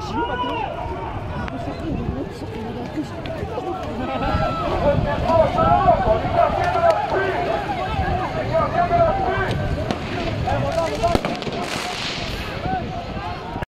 白馬君